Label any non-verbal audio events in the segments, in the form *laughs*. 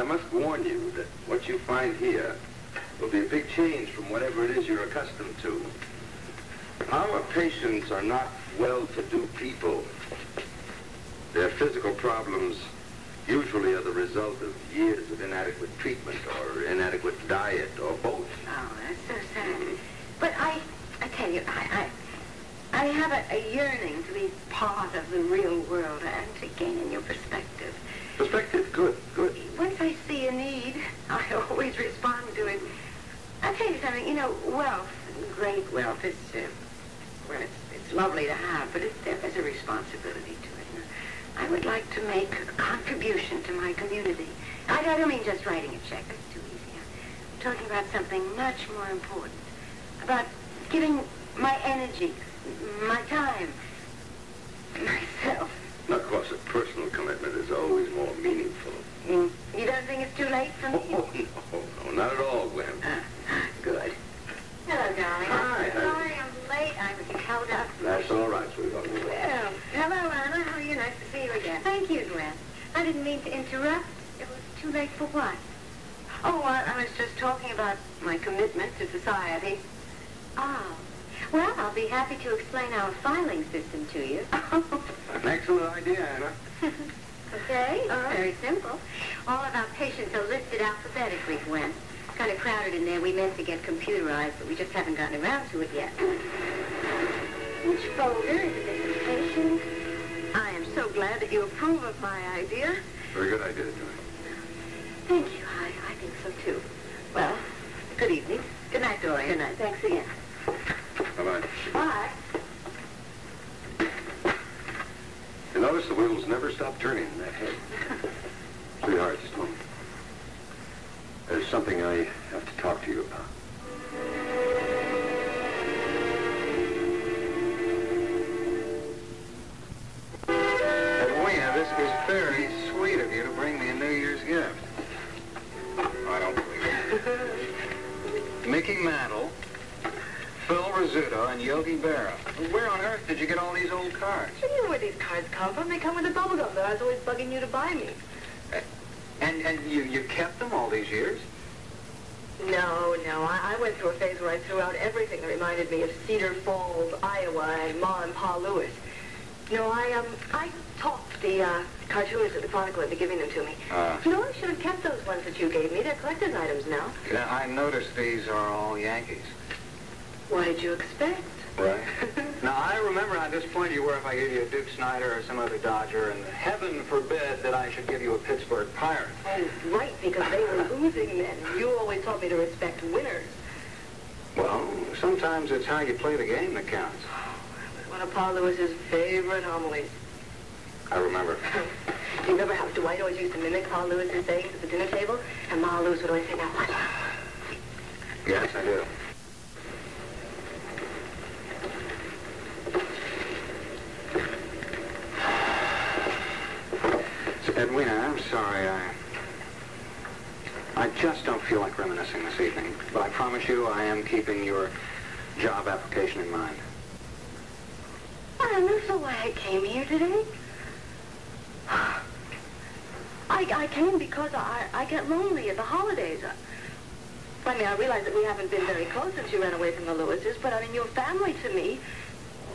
I must warn you that what you find here will be a big change from whatever it is you're accustomed to. Our patients are not well-to-do people. Their physical problems usually are the result of years of inadequate treatment or inadequate diet or both. Oh, that's so sad. Mm-hmm. But I, I tell you, I, I, I have a, a yearning to be part of the real world and to gain a new perspective. Perspective, good, good. Once I see a need, I *laughs* always respond to it. I'll tell you something, you know, wealth, great wealth, is, uh, well, it's, it's lovely to have, but it, there's a responsibility to it. I would like to make a contribution to my community. I, I don't mean just writing a check. That's too easy. I'm talking about something much more important. About giving my energy, my time, *laughs* myself. Of course, a personal commitment is always more meaningful. Mm. You don't think it's too late for me? Oh, *laughs* no, no, not at all, Gwen. Ah, good. Hello, darling. Hi, honey. Sorry I'm late. I was held up. That's all right, sweetheart. Well, hello, Anna. How are you? Nice to see you again. Thank you, Gwen. I didn't mean to interrupt. It was too late for what? Oh, I, I was just talking about my commitment to society. Oh. Well, I'll be happy to explain our filing system to you. An excellent idea, Anna. *laughs* okay, very simple. All of our patients are listed alphabetically, Gwen. It's kind of crowded in there. We meant to get computerized, but we just haven't gotten around to it yet. Which folder is a different patient. I am so glad that you approve of my idea. Very good idea, Joy. Thank you. I, I think so, too. Well, good evening. Good night, Dorian. Good night. Thanks again. Bye-bye. Bye. You notice the wheels never stop turning in that head. *laughs* Sweetheart, just a moment. There's something I have to talk to you about. Edwina, this is very sweet of you to bring me a New Year's gift. I don't believe it. *laughs* Mickey Mantle, Phil Rizzuto, and Yogi Berra. Where on earth did you get all these old cards? You know where these cards come from. They come with the bubble gum that I was always bugging you to buy me. And and you, you kept them all these years? No, no. I, I went through a phase where I threw out everything that reminded me of Cedar Falls, Iowa, and Ma and Pa Lewis. No, I um I talked the uh, cartoonist at the Chronicle into giving them to me. Uh. You know, I should have kept those ones that you gave me. They're collector's items now. Yeah, I noticed these are all Yankees. What did you expect? Right. *laughs* now, I remember how disappointed you were if I gave you a Duke Snider or some other Dodger, and heaven forbid that I should give you a Pittsburgh Pirate. Oh, right, because they were losing then. You always taught me to respect winners. Well, sometimes it's how you play the game that counts. *sighs* One of Paul Lewis's favorite homilies. I remember. Do *laughs* you remember how Dwight always used to mimic Paul Lewis's sayings at the dinner table? And Ma Lewis would always say, now what? Yes, I do. So, Edwina, I'm sorry. I, I just don't feel like reminiscing this evening. But I promise you I am keeping your job application in mind. I don't know why I came here today. I, I came because I, I get lonely at the holidays. I, I mean, I realize that we haven't been very close since you ran away from the Lewises, but I mean, your family to me,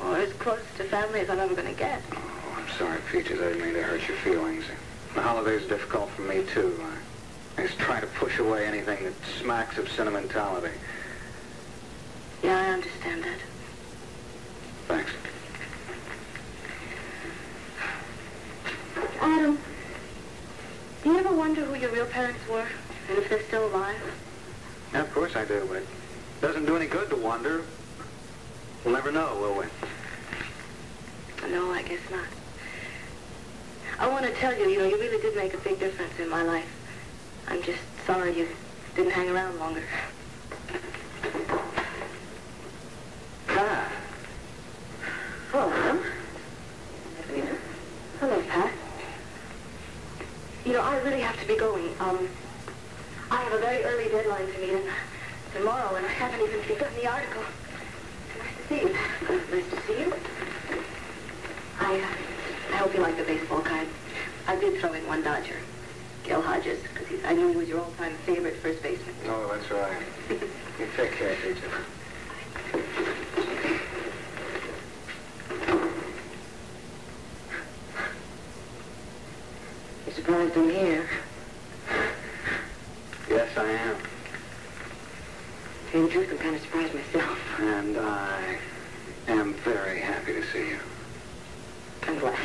are as close to family as I'm ever going to get. Oh, I'm sorry, Peaches. I didn't mean to hurt your feelings. The holiday's difficult for me, too. I, I just try to push away anything that smacks of sentimentality. Yeah, I understand that. Thanks. Adam, do you ever wonder who your real parents were, and if they're still alive? Yeah, of course I do, but it doesn't do any good to wonder. We'll never know, will we? No, I guess not. I want to tell you, you know, you really did make a big difference in my life. I'm just sorry you didn't hang around longer. Pat. Hello, Adam. Hello, Pat. You know, I really have to be going. Um, I have a very early deadline to meet in tomorrow, and I haven't even begun the article. Nice to see you. Nice to see you. I, uh, I hope you like the baseball card. I did throw in one Dodger, Gil Hodges, because I knew he was your all-time favorite first baseman. Oh, that's right. *laughs* you take care, teacher. You're surprised I'm here. Yes, I am. To tell you the truth, I'm kind of surprised myself. And I am very happy to see you. I'm glad.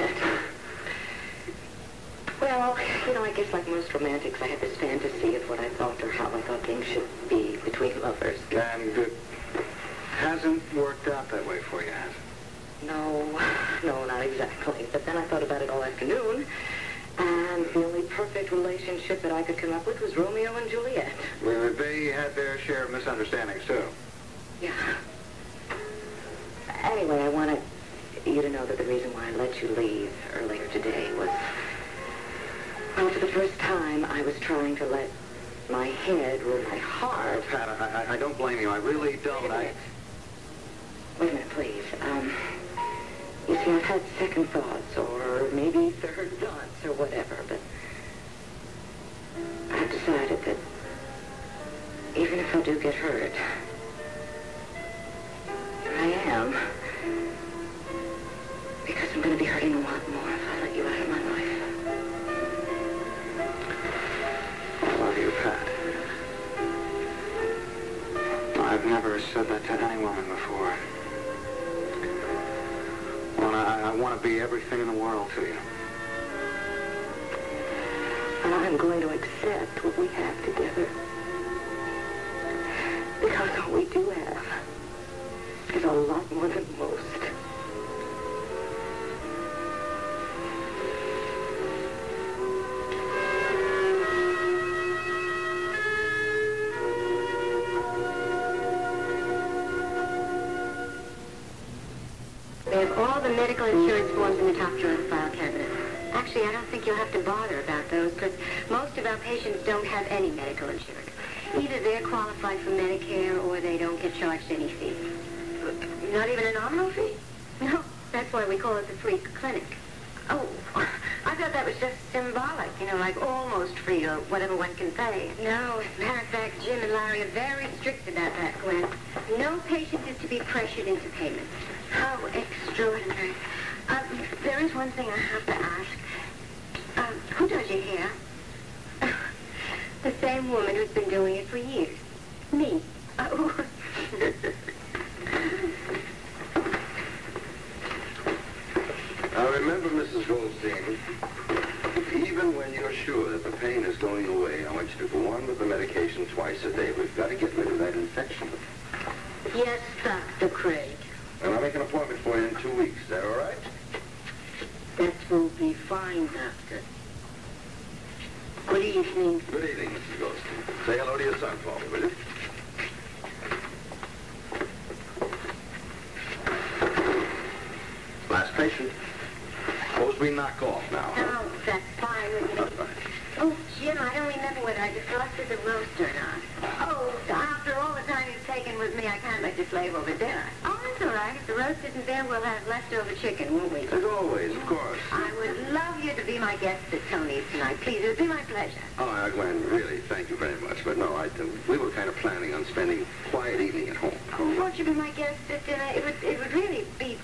Well, you know, I guess like most romantics, I had this fantasy of what I thought or how I thought things should be between lovers. And it hasn't worked out that way for you, has it? No, no, not exactly. But then I thought about it all afternoon, and the only perfect relationship that I could come up with was Romeo and Juliet. Well, they had their share of misunderstandings, too. Yeah. Anyway, I wanted you to know that the reason why I let you leave earlier today was, well, for the first time, I was trying to let my head rule my heart. Pat, I, I, I don't blame you. I really don't. a I, minute. Wait a minute, please. Um, you see, I've had second thoughts, or maybe third thoughts, or whatever, but I've decided that even if I do get hurt, I am. Because I'm going to be hurting a lot more I've never said that to any woman before. Well, I, I want to be everything in the world to you. And I'm going to accept what we have together. Because all we do have is a lot more than most. The medical insurance forms in the top drawer of the file cabinet. Actually, I don't think you'll have to bother about those because most of our patients don't have any medical insurance. Either they're qualified for Medicare or they don't get charged any fee. Not even a nominal fee? No, that's why we call it the free clinic. Oh, *laughs* I thought that was just symbolic, you know, like almost free or whatever one can pay. No, as a matter of fact, Jim and Larry are very strict about that, Gwen. No patient is to be pressured into payment. How extraordinary. Um, there is one thing I have to ask. Um, who does your hair? *laughs* The same woman who's been doing it for years. Me. Oh. *laughs* Now remember, Mrs. Goldstein, even when you're sure that the pain is going away, I want you to go on with the medication twice a day. We've got to get rid of that infection. yes, Dr. Craig. I'll make an appointment for you in two weeks. Is that all right? That will be fine, Doctor. Good evening. Good evening, Mrs. Goldstein. Say hello to your son for me, will you? Last patient. Suppose we knock off now. huh? Oh, that's fine with me. That's fine. Oh, Jim, I don't remember whether I defrosted the roast or not. Oh, after all the time you've taken with me, I can't let you slave over dinner. That's all right. If the roast isn't there, we'll have leftover chicken, won't we? As always, of course. I would love you to be my guest at Tony's tonight. Please, it would be my pleasure. Oh, uh, Gwen, really, thank you very much. But no, I, we were kind of planning on spending a quiet evening at home. Oh, won't you be my guest at dinner? It would, it would really be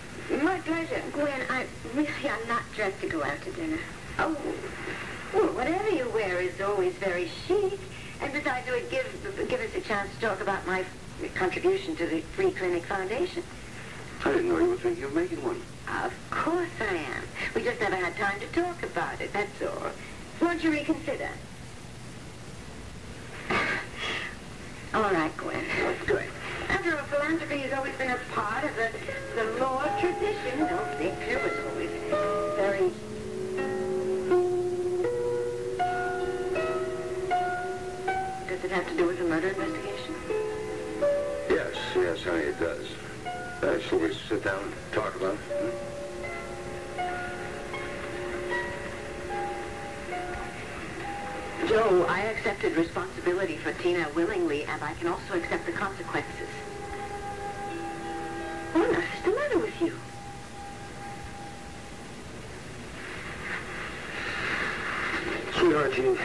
my pleasure. Gwen, I really I'm not dressed to go out to dinner. Oh, well, whatever you wear is always very chic. And besides, it would give, give us a chance to talk about my contribution to the Free Clinic Foundation. I didn't know you were thinking of making one. Of course I am. We just never had time to talk about it, that's all. Won't you reconsider? *sighs* all right, Gwen. Good. After all, philanthropy has always been a part of the, the law of tradition. Don't think it was always very... Does it have to do with the murder investigation? Shall we sit down and talk about it? Hmm? Joe, I accepted responsibility for Tina willingly, and I can also accept the consequences. What on earth is the matter with you? Sweetheart, you,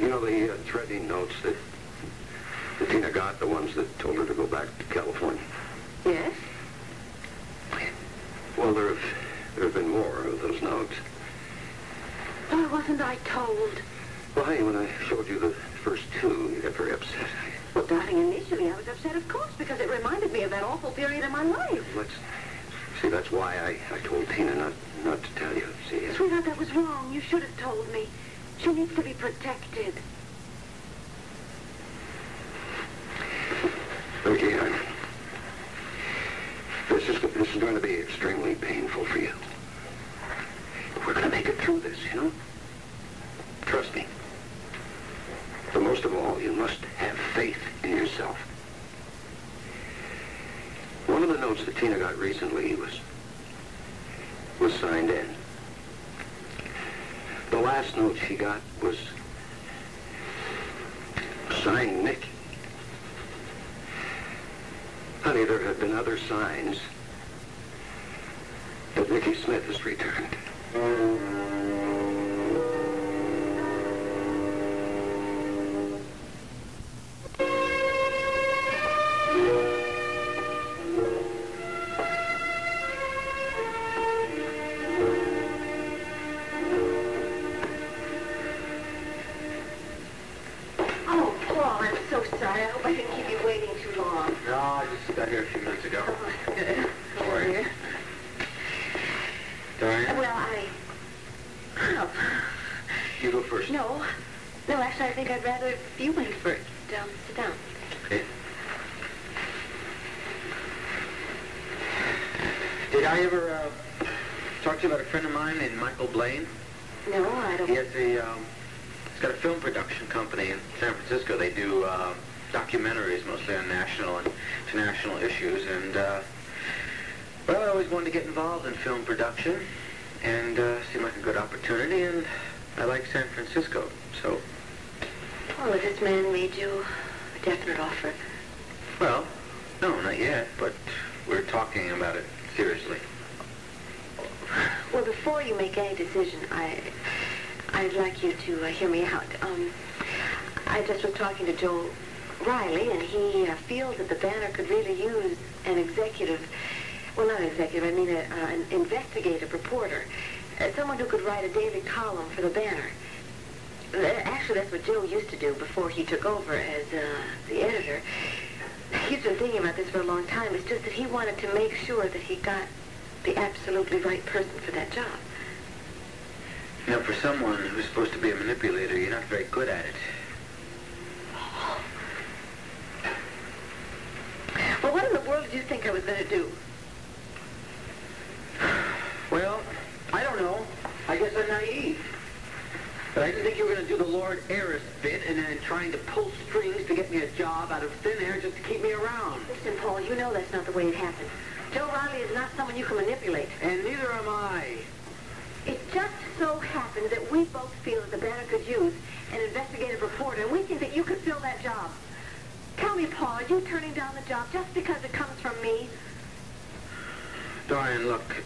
You know the uh, threatening notes that, that Tina got, the ones that told her to go back to California? Yes? Well, there have, there have been more of those notes. Why wasn't I told? Why, when I showed you the first two, you got very upset. Well, darling, initially I was upset, of course, because it reminded me of that awful period in my life. Let's see. That's why I, I told Tina not not to tell you. See, Sweetheart, that was wrong. You should have told me. She needs to be protected. Viki, honey, this is going to be extremely painful for you. But we're going to make it through this, you know. Trust me. But most of all, you must have faith in yourself. One of the notes that Tina got recently was was signed in. The last note she got was signed Nick. Honey, there have been other signs Niki Smith has returned. Oh, Paul, I'm so sorry. I hope I didn't keep you waiting too long. No, I just got here a few minutes ago. Oh, good. Sorry. Diane, Well, I... Oh, you go first. no. No, actually, I think I'd rather you wait first. Um, sit down. Okay. Did I ever uh, talk to you about a friend of mine named Michael Blaine? No, I don't... He has a, um, he's got a film production company in San Francisco. They do uh, documentaries mostly on national and international issues. And, uh, well, I always wanted to get involved in film production and uh, seemed like a good opportunity. And I like San Francisco, so, Oh, has this man made you a definite offer? well, no, not yet, but we're talking about it seriously. Well, before you make any decision, I, I'd like you to uh, hear me out. Um, I just was talking to Joe Riley, and he uh, feels that the Banner could really use an executive, well, not an executive, I mean a, uh, an investigative reporter, uh, someone who could write a daily column for the Banner. Uh, Actually, that's what Joe used to do before he took over as uh, the editor. He's been thinking about this for a long time. It's just that he wanted to make sure that he got the absolutely right person for that job. You know, for someone who's supposed to be a manipulator, you're not very good at it. Well, what in the world did you think I was going to do? Well, I don't know. But I didn't think you were going to do the Lord Heiress bit and then trying to pull strings to get me a job out of thin air just to keep me around. Listen, Paul, you know that's not the way it happened. Joe Riley is not someone you can manipulate. And neither am I. It just so happened that we both feel that the Banner could use an investigative reporter, and we think that you could fill that job. Tell me, Paul, are you turning down the job just because it comes from me? Dorian, look.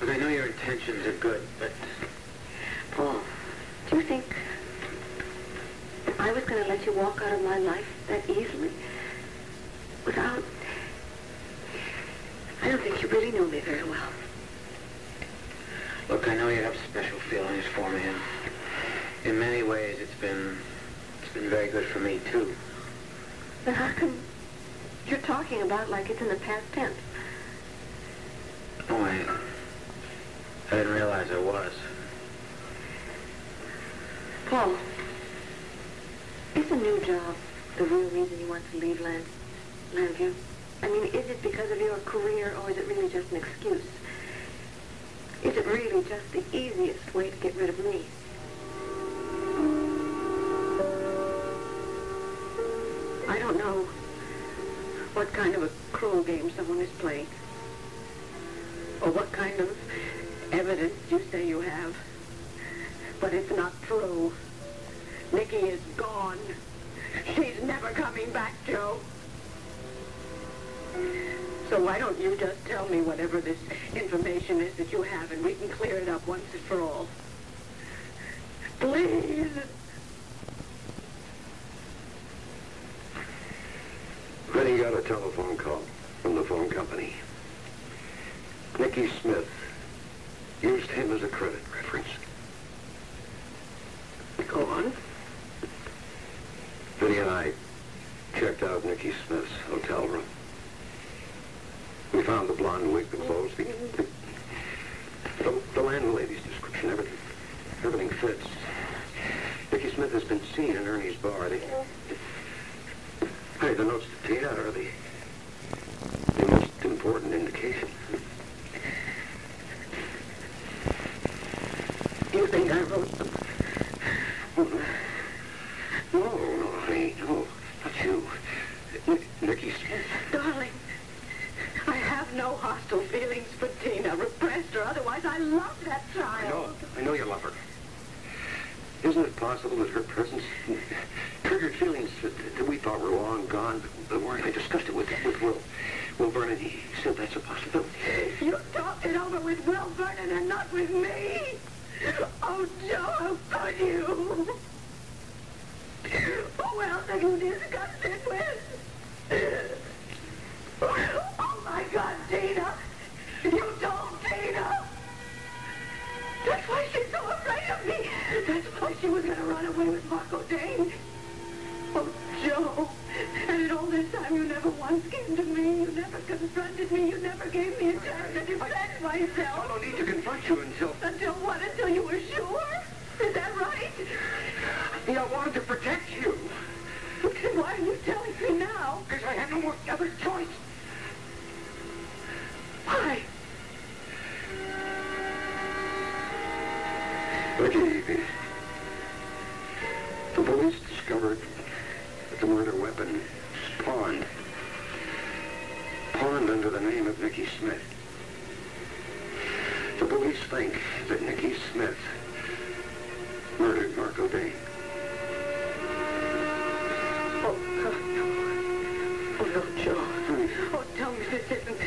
Look, I know your intentions are good, but Paul, do you think I was going to let you walk out of my life that easily? Without... I don't think you really know me very well. look, I know you have special feelings for me, and in many ways it's been it's been very good for me too. But how come you're talking about like it's in the past tense? Oh, I I didn't realize I was. Paul, is a new job the real reason you want to leave Land, Llanview? I mean, is it because of your career, or is it really just an excuse? Is it really just the easiest way to get rid of me? I don't know what kind of a cruel game someone is playing, or what kind of evidence you say you have. But it's not true. Niki is gone. She's never coming back, Joe. So why don't you just tell me whatever this information is that you have and we can clear it up once and for all. Please! Then got a telephone call from the phone company. Niki Smith used him as a credit reference. Go on. Vinny and I checked out Niki Smith's hotel room. We found the blonde wig, the clothes, the, the, the, the landlady's description, everything, everything fits. Niki Smith has been seen in Ernie's bar. They, hey, the notes to Tina are the, the most important indication. You think I wrote them? Oh, no. No, no, honey, no. Not you. N- Niki Smith. Darling, I have no hostile feelings for Tina, repressed or otherwise. I love that child. I know. I know you love her. Isn't it possible that her presence triggered feelings that, that we thought were long gone, but, but weren't? I discussed it with, with Will. Will Vernon, he said that's a possibility. You talked it over with Will Vernon and not with me. Oh, Joe, how could you? Who else have you discussed it with? God, Tina. You told Tina. That's why she's so afraid of me. That's why she was to run away with Marco Dane. Oh, Joe. And in all this time, you never once came to me. You never confronted me. You never gave me a chance to defend myself! I don't need to confront you. Until The police discovered that the murder weapon pawned. Pawned under the name of Niki Smith. The police think that Niki Smith murdered Marco Dane. Oh, no. Oh, no, Joe. Hmm. Oh, tell me this isn't...